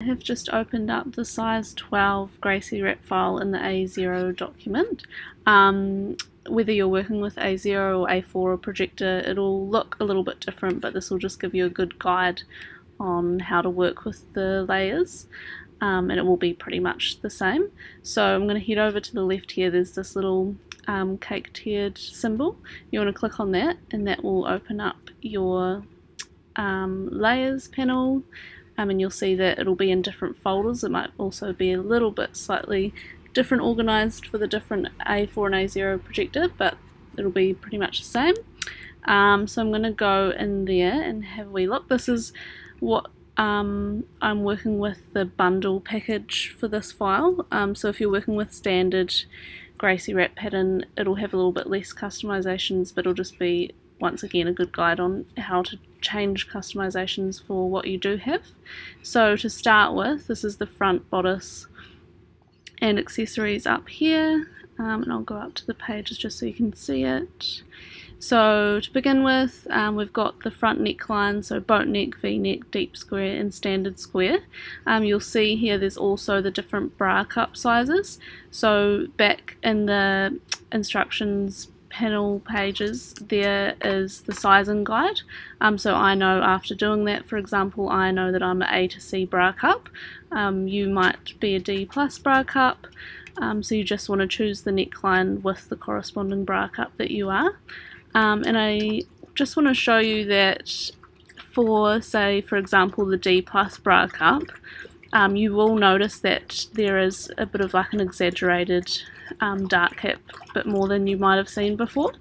I have just opened up the size 12 Gracie Wrap file in the A0 document. Um, whether you're working with A0 or A4 or projector, it'll look a little bit different, but this will just give you a good guide on how to work with the layers. Um, and it will be pretty much the same. So I'm going to head over to the left here, there's this little um, cake tiered symbol. You want to click on that and that will open up your um, layers panel um, and you'll see that it'll be in different folders. It might also be a little bit slightly different organized for the different A4 and A0 projector, but it'll be pretty much the same. Um, so I'm going to go in there and have a wee look. This is what um, I'm working with the bundle package for this file. Um, so if you're working with standard Gracie wrap pattern, it'll have a little bit less customizations, but it'll just be once again a good guide on how to change customizations for what you do have. So to start with, this is the front bodice and accessories up here um, and I'll go up to the pages just so you can see it. So to begin with, um, we've got the front neckline, so boat neck, v-neck, deep square and standard square. Um, you'll see here there's also the different bra cup sizes. So back in the instructions panel pages there is the sizing guide. Um, so I know after doing that for example I know that I'm an A to C bra cup um, you might be a D plus bra cup um, so you just want to choose the neckline with the corresponding bra cup that you are. Um, and I just want to show you that for say for example the D plus bra cup um, you will notice that there is a bit of like an exaggerated um, dark hip, bit more than you might have seen before.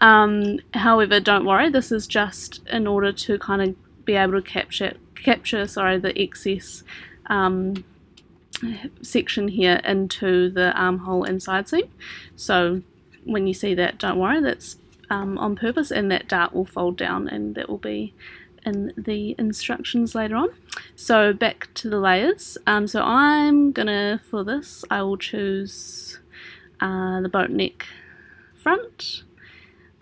Um, however, don't worry, this is just in order to kind of be able to capture capture sorry the excess um, section here into the armhole and side seam. So when you see that, don't worry, that's um, on purpose, and that dart will fold down, and that will be in the instructions later on. So back to the layers. Um, so I'm gonna, for this, I will choose uh, the boat neck front.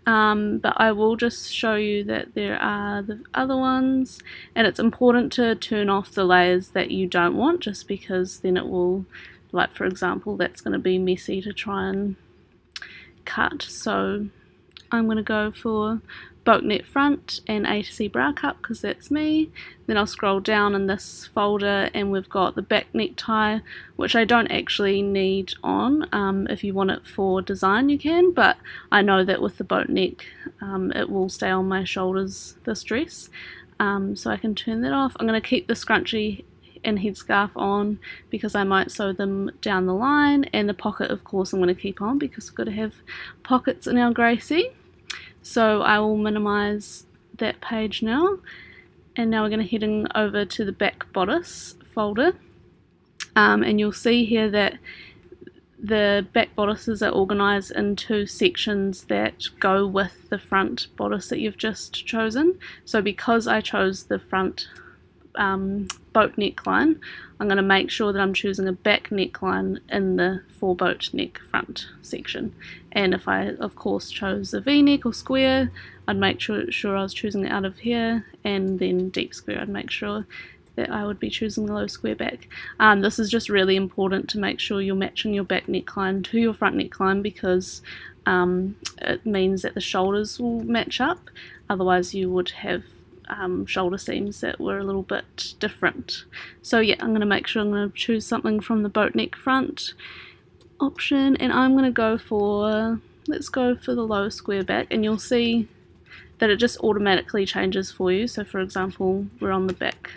Um, but I will just show you that there are the other ones and it's important to turn off the layers that you don't want just because then it will like for example that's going to be messy to try and cut so I'm going to go for boat neck front and A to C bra cup because that's me. Then I'll scroll down in this folder and we've got the back necktie which I don't actually need on. Um, if you want it for design you can but I know that with the boat neck um, it will stay on my shoulders this dress. Um, so I can turn that off. I'm going to keep the scrunchie and headscarf on because I might sew them down the line and the pocket of course I'm going to keep on because we've got to have pockets in our Gracie. So I will minimize that page now. And now we're going to heading over to the back bodice folder. Um, and you'll see here that the back bodices are organized into sections that go with the front bodice that you've just chosen. So because I chose the front um, boat neckline, I'm going to make sure that I'm choosing a back neckline in the four boat neck front section. And if I, of course, chose a V-neck or square, I'd make sure, sure I was choosing it out of here, and then deep square, I'd make sure that I would be choosing the low square back. Um, this is just really important to make sure you're matching your back neckline to your front neckline because um, it means that the shoulders will match up, otherwise you would have um, shoulder seams that were a little bit different. So yeah, I'm going to make sure I'm going to choose something from the boat neck front option and I'm going to go for, let's go for the low square back and you'll see that it just automatically changes for you. So for example, we're on the back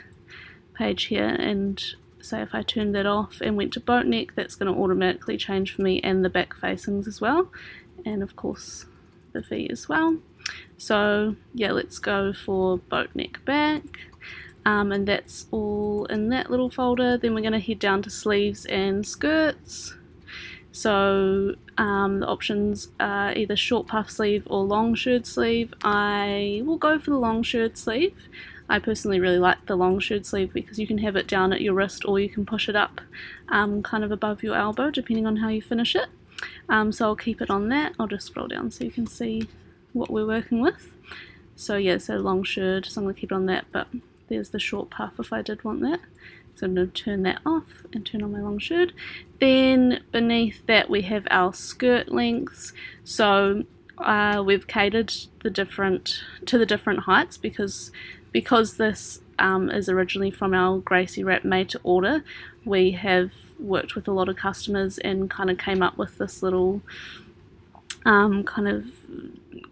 page here and say if I turned that off and went to boat neck, that's going to automatically change for me and the back facings as well. And of course the V as well. So yeah, let's go for boat neck back. Um, and that's all in that little folder. Then we're going to head down to sleeves and skirts. So um, the options are either short puff sleeve or long shirt sleeve. I will go for the long shirt sleeve. I personally really like the long shirt sleeve because you can have it down at your wrist or you can push it up um, kind of above your elbow depending on how you finish it. Um, so I'll keep it on that. I'll just scroll down so you can see what we're working with. So yeah, so long shirt, so I'm going to keep it on that, but there's the short puff if I did want that. So I'm going to turn that off and turn on my long shirt. Then beneath that we have our skirt lengths. So uh, we've catered the different to the different heights because because this um, is originally from our Gracie Wrap made to order. We have worked with a lot of customers and kind of came up with this little um, kind of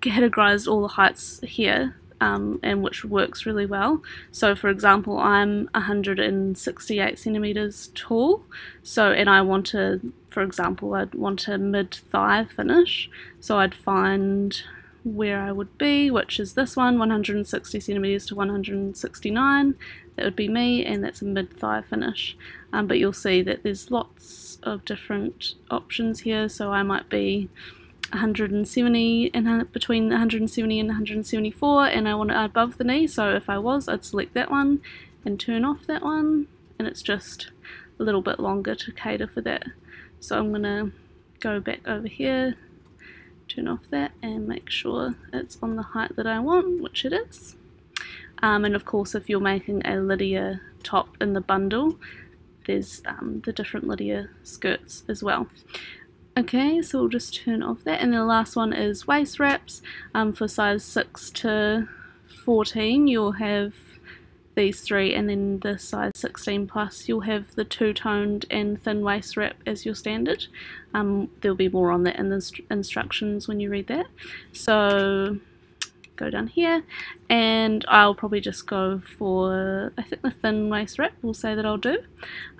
categorized all the heights here um, and which works really well. So for example, I'm 168 centimeters tall, so and I want to, for example, I'd want a mid thigh finish, so I'd find where I would be, which is this one, 160 centimeters to 169. That would be me, and that's a mid thigh finish. Um, but you'll see that there's lots of different options here, so I might be 170 and between 170 and 174 and I want it above the knee. So if I was I'd select that one and turn off that one and it's just a little bit longer to cater for that. So I'm gonna go back over here turn off that and make sure it's on the height that I want which it is um, and of course if you're making a Lydia top in the bundle there's um, the different Lydia skirts as well Okay, so we'll just turn off that. And the last one is waist wraps. Um, for size 6 to 14, you'll have these three, and then the size 16 plus, you'll have the two-toned and thin waist wrap as your standard. Um, there'll be more on that in the instructions when you read that. So go down here and I'll probably just go for I think the thin waist wrap we'll say that I'll do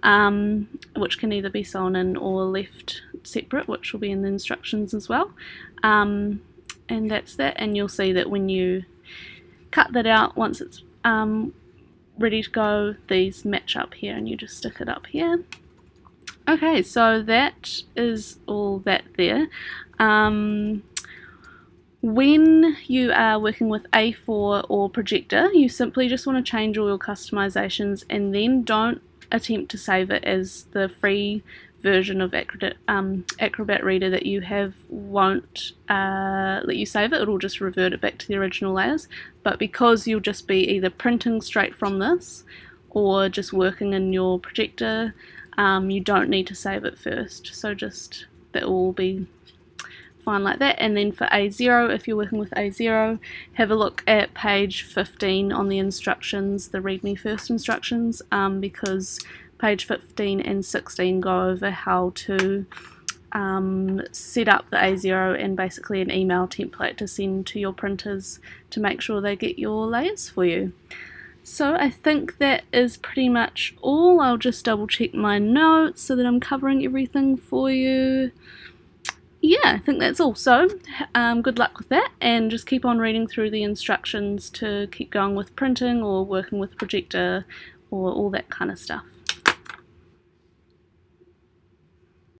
um, which can either be sewn in or left separate which will be in the instructions as well. Um, and that's that and you'll see that when you cut that out once it's um, ready to go these match up here and you just stick it up here. Okay so that is all that there. Um, when you are working with A4 or projector, you simply just want to change all your customizations and then don't attempt to save it as the free version of Acrobat, um, Acrobat Reader that you have won't uh, let you save it, it'll just revert it back to the original layers. But because you'll just be either printing straight from this or just working in your projector, um, you don't need to save it first. So just that will be fine like that and then for A0 if you're working with A0 have a look at page 15 on the instructions the read me first instructions um, because page 15 and 16 go over how to um, set up the A0 and basically an email template to send to your printers to make sure they get your layers for you. So I think that is pretty much all. I'll just double check my notes so that I'm covering everything for you yeah, I think that's all. So, um, good luck with that, and just keep on reading through the instructions to keep going with printing or working with projector or all that kind of stuff.